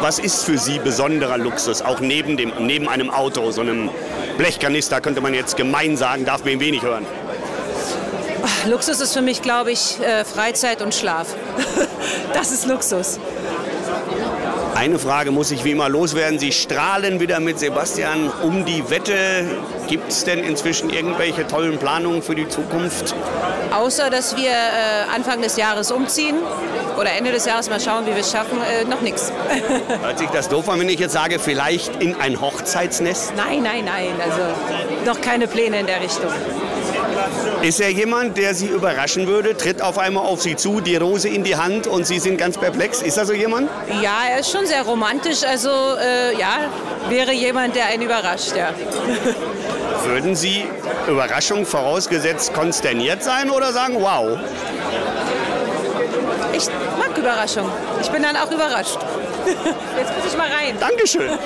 Was ist für Sie besonderer Luxus, auch neben, dem, neben einem Auto, so einem Blechkanister könnte man jetzt gemein sagen, darf man wenig hören? Luxus ist für mich, glaube ich, äh, Freizeit und Schlaf. das ist Luxus. Eine Frage muss ich wie immer loswerden. Sie strahlen wieder mit Sebastian um die Wette. Gibt es denn inzwischen irgendwelche tollen Planungen für die Zukunft? Außer, dass wir äh, Anfang des Jahres umziehen oder Ende des Jahres mal schauen, wie wir es schaffen, äh, noch nichts. Hört sich das doof an, wenn ich jetzt sage, vielleicht in ein Hochzeitsnest? Nein, nein, nein. Also noch keine Pläne in der Richtung. Ist er jemand, der Sie überraschen würde, tritt auf einmal auf Sie zu, die Rose in die Hand und Sie sind ganz perplex? Ist er so jemand? Ja, er ist schon sehr romantisch. Also äh, ja, wäre jemand, der einen überrascht, ja. Würden Sie Überraschung vorausgesetzt konsterniert sein oder sagen, wow? Ich mag Überraschung. Ich bin dann auch überrascht. Jetzt muss ich mal rein. Dankeschön.